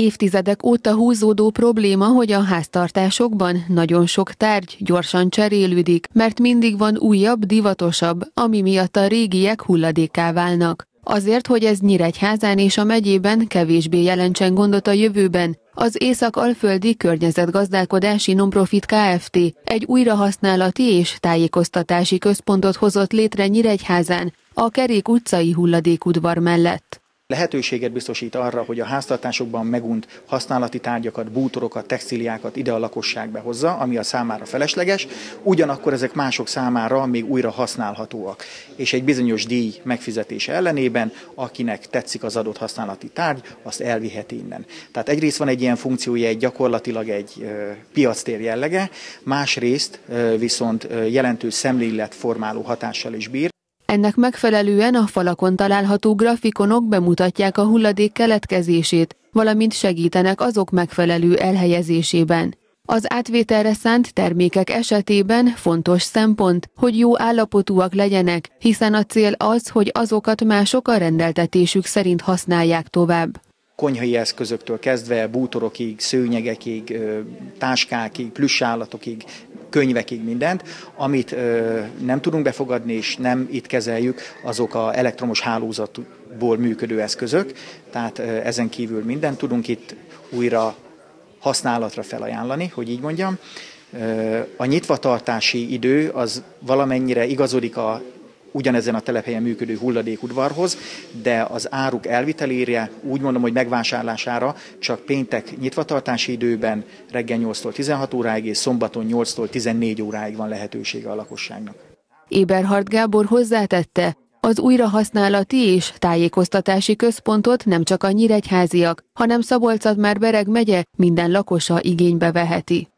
Évtizedek óta húzódó probléma, hogy a háztartásokban nagyon sok tárgy gyorsan cserélődik, mert mindig van újabb, divatosabb, ami miatt a régiek hulladéká válnak. Azért, hogy ez Nyíregyházán és a megyében kevésbé jelentsen gondot a jövőben, az Észak-Alföldi Környezetgazdálkodási Nonprofit Kft. egy újrahasználati és tájékoztatási központot hozott létre Nyíregyházán, a Kerék utcai hulladékudvar mellett lehetőséget biztosít arra, hogy a háztartásokban megunt használati tárgyakat, bútorokat, textiliákat ide a lakosság behozza, ami a számára felesleges, ugyanakkor ezek mások számára még újra használhatóak. És egy bizonyos díj megfizetése ellenében, akinek tetszik az adott használati tárgy, azt elviheti innen. Tehát egyrészt van egy ilyen funkciója, egy gyakorlatilag egy piactér jellege, másrészt viszont jelentős szemlélet formáló hatással is bír. Ennek megfelelően a falakon található grafikonok bemutatják a hulladék keletkezését, valamint segítenek azok megfelelő elhelyezésében. Az átvételre szánt termékek esetében fontos szempont, hogy jó állapotúak legyenek, hiszen a cél az, hogy azokat mások a rendeltetésük szerint használják tovább konyhai eszközöktől kezdve bútorokig, szőnyegekig, táskákig, plüssállatokig, könyvekig mindent, amit nem tudunk befogadni és nem itt kezeljük, azok a elektromos hálózatból működő eszközök, tehát ezen kívül mindent tudunk itt újra használatra felajánlani, hogy így mondjam. A nyitvatartási idő az valamennyire igazodik a ugyanezen a telephelyen működő hulladékudvarhoz, de az áruk elvitelére, úgy mondom, hogy megvásárlására csak péntek nyitvatartási időben reggel 8-tól 16 óráig és szombaton 8-tól 14 óráig van lehetősége a lakosságnak. Éberhard Gábor hozzátette, az újrahasználati és tájékoztatási központot nem csak a nyíregyháziak, hanem szabolcs már Bereg megye minden lakosa igénybe veheti.